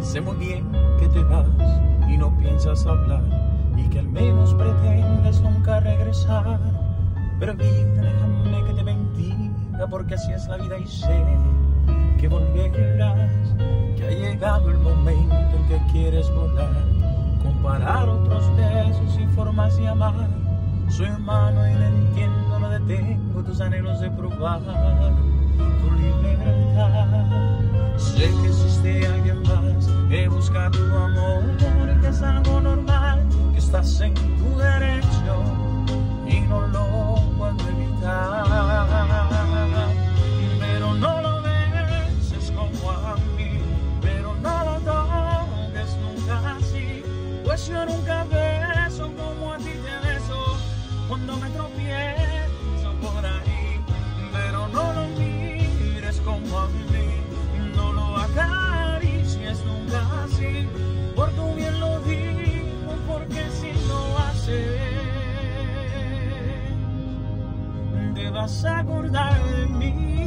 Sé muy bien que te vas y no piensas hablar y que al menos pretendes nunca regresar. Pero vida, déjame que te bendiga porque así es la vida y sé que volverás, que ha llegado el momento en que quieres volar, comparar otros besos y formas de amar. Soy humano y no entiendo, no detengo tus anhelos de probar que busca tu amor que es algo normal, que estás en tu derecho y no lo puedo evitar. Pero no lo beses como a mí, pero no lo toques nunca así, pues yo nunca beso como a ti vas a acordar de mí.